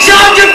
charge of